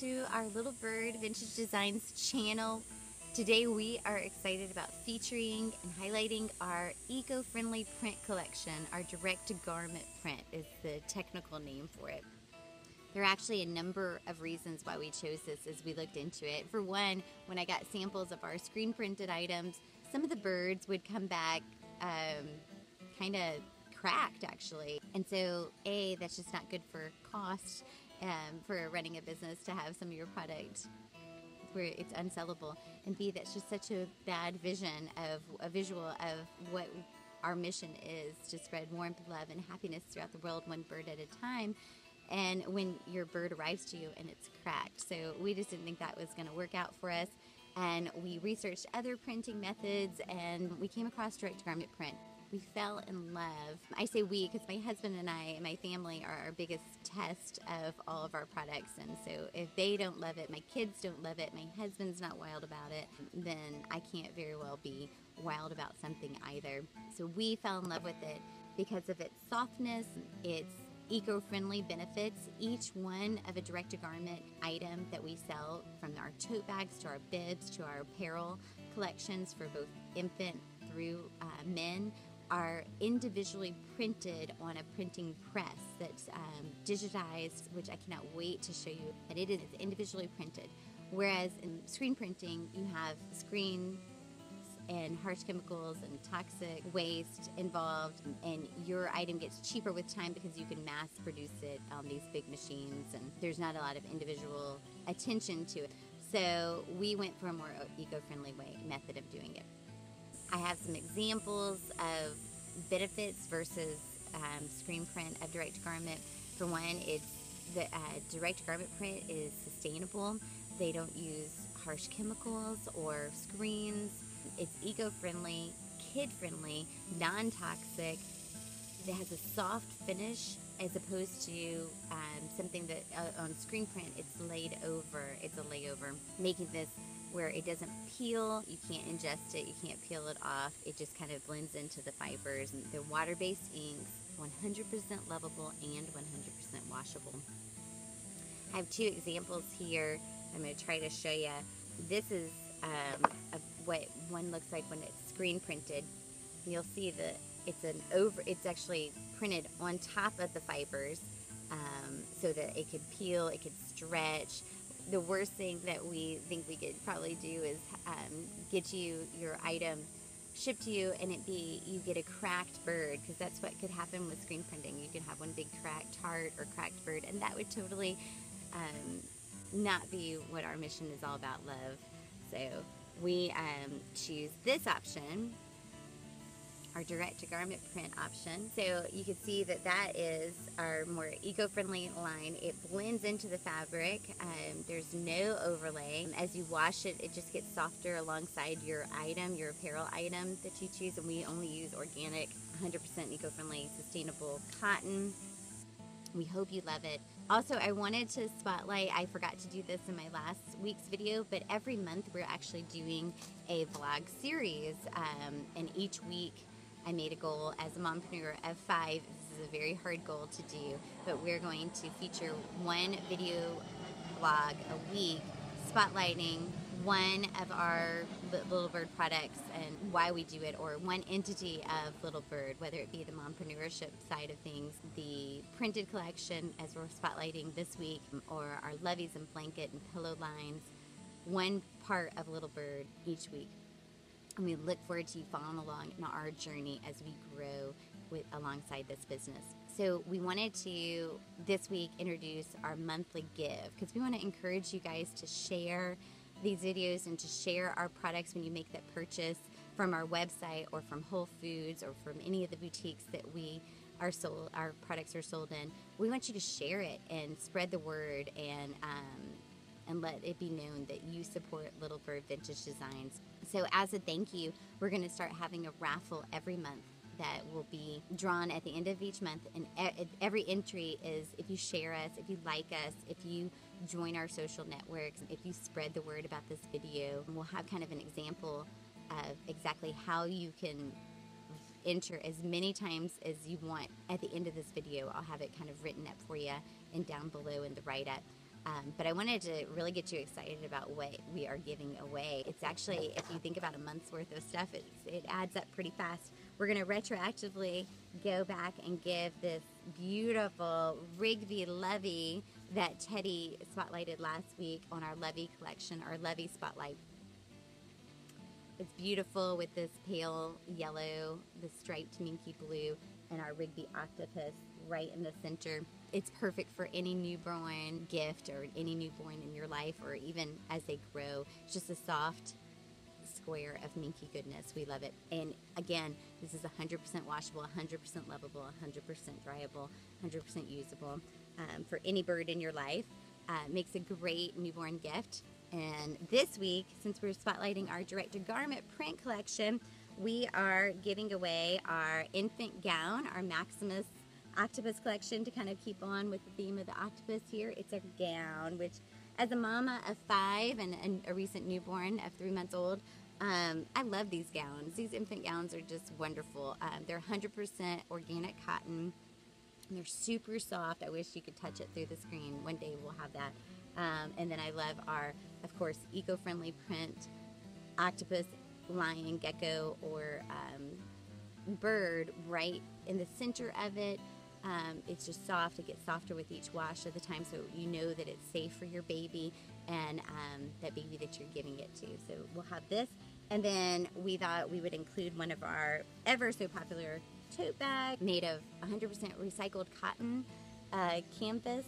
to our Little Bird Vintage Designs channel. Today we are excited about featuring and highlighting our eco-friendly print collection. Our direct-to-garment print is the technical name for it. There are actually a number of reasons why we chose this as we looked into it. For one, when I got samples of our screen printed items, some of the birds would come back um, kind of cracked actually. And so, A, that's just not good for cost um, for running a business to have some of your product where it's unsellable. And B, that's just such a bad vision of a visual of what our mission is to spread warmth, love, and happiness throughout the world, one bird at a time. And when your bird arrives to you and it's cracked. So we just didn't think that was going to work out for us. And we researched other printing methods and we came across direct garment print we fell in love. I say we because my husband and I and my family are our biggest test of all of our products. And so if they don't love it, my kids don't love it, my husband's not wild about it, then I can't very well be wild about something either. So we fell in love with it because of its softness, its eco-friendly benefits. Each one of a direct-to-garment item that we sell, from our tote bags to our bibs to our apparel collections for both infant through uh, men, are individually printed on a printing press that's um, digitized, which I cannot wait to show you that it is individually printed. Whereas in screen printing, you have screen and harsh chemicals and toxic waste involved, and your item gets cheaper with time because you can mass produce it on these big machines, and there's not a lot of individual attention to it. So we went for a more eco-friendly way method of doing it. I have some examples of benefits versus um, screen print of direct garment. For one, it's the uh, direct garment print is sustainable. They don't use harsh chemicals or screens. It's eco-friendly, kid-friendly, non-toxic. It has a soft finish as opposed to um, something that uh, on screen print it's laid over. It's a layover, making this where it doesn't peel. You can't ingest it. You can't peel it off. It just kind of blends into the fibers. And they're water-based inks, 100% lovable and 100% washable. I have two examples here. I'm going to try to show you. This is um, what one looks like when it's screen printed. You'll see that it's an over. It's actually printed on top of the fibers um, so that it could peel, it could stretch the worst thing that we think we could probably do is um, get you your item shipped to you and it be you get a cracked bird because that's what could happen with screen printing. You could have one big cracked heart or cracked bird and that would totally um, not be what our mission is all about love. So we um, choose this option our direct to garment print option. So you can see that that is our more eco-friendly line. It blends into the fabric. Um, there's no overlay. As you wash it, it just gets softer alongside your item, your apparel item that you choose. And we only use organic, 100% eco-friendly, sustainable cotton. We hope you love it. Also, I wanted to spotlight, I forgot to do this in my last week's video, but every month we're actually doing a vlog series. Um, and each week I made a goal as a mompreneur of five. This is a very hard goal to do, but we're going to feature one video blog a week spotlighting one of our Little Bird products and why we do it, or one entity of Little Bird, whether it be the mompreneurship side of things, the printed collection as we're spotlighting this week, or our loveys and blanket and pillow lines, one part of Little Bird each week and we look forward to you following along in our journey as we grow with alongside this business. So we wanted to this week introduce our monthly give because we want to encourage you guys to share these videos and to share our products when you make that purchase from our website or from Whole Foods or from any of the boutiques that we are sold our products are sold in. We want you to share it and spread the word and um, and let it be known that you support Little Bird Vintage Designs. So, as a thank you, we're going to start having a raffle every month that will be drawn at the end of each month. And every entry is if you share us, if you like us, if you join our social networks, if you spread the word about this video, we'll have kind of an example of exactly how you can enter as many times as you want at the end of this video. I'll have it kind of written up for you and down below in the write up. Um, but I wanted to really get you excited about what we are giving away. It's actually, if you think about a month's worth of stuff, it adds up pretty fast. We're going to retroactively go back and give this beautiful Rigby Lovey that Teddy spotlighted last week on our Lovey collection, our Lovey Spotlight. It's beautiful with this pale yellow, the striped minky blue, and our Rigby octopus right in the center. It's perfect for any newborn gift or any newborn in your life or even as they grow. It's just a soft square of minky goodness. We love it. And again, this is 100% washable, 100% lovable, 100% dryable, 100% usable um, for any bird in your life. Uh, makes a great newborn gift. And this week, since we're spotlighting our direct to garment print collection, we are giving away our infant gown, our Maximus octopus collection to kind of keep on with the theme of the octopus here. It's a gown, which as a mama of five and, and a recent newborn of three months old, um, I love these gowns. These infant gowns are just wonderful. Um, they're 100% organic cotton. And they're super soft. I wish you could touch it through the screen. One day we'll have that. Um, and then I love our, of course, eco-friendly print octopus, lion, gecko, or um, bird right in the center of it. Um, it's just soft. It gets softer with each wash of the time, so you know that it's safe for your baby and um, that baby that you're giving it to. So we'll have this, and then we thought we would include one of our ever so popular tote bag made of 100% recycled cotton uh, canvas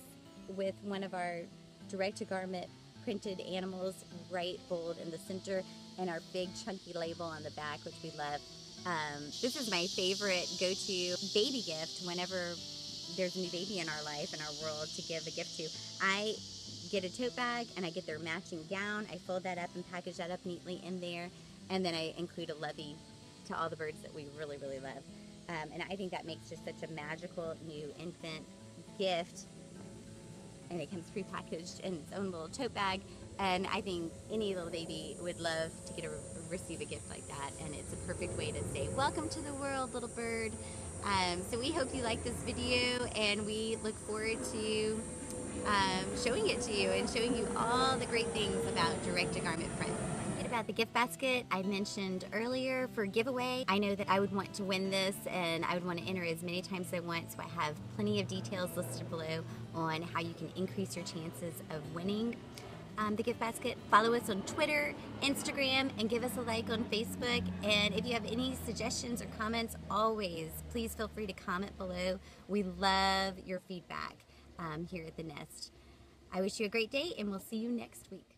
with one of our direct-to-garment printed animals right bold in the center and our big chunky label on the back, which we love. Um, this is my favorite go-to baby gift whenever there's a new baby in our life, in our world, to give a gift to. I get a tote bag and I get their matching gown. I fold that up and package that up neatly in there. And then I include a lovey to all the birds that we really, really love. Um, and I think that makes just such a magical new infant gift. And it comes prepackaged in its own little tote bag. And I think any little baby would love to get a receive a gift like that. And it's a perfect way to say, welcome to the world, little bird. Um, so we hope you like this video and we look forward to um, showing it to you and showing you all the great things about direct-to-garment print about the gift basket I mentioned earlier for giveaway. I know that I would want to win this and I would want to enter as many times as I want, so I have plenty of details listed below on how you can increase your chances of winning um, the gift basket. Follow us on Twitter, Instagram, and give us a like on Facebook. And if you have any suggestions or comments, always please feel free to comment below. We love your feedback um, here at the Nest. I wish you a great day, and we'll see you next week.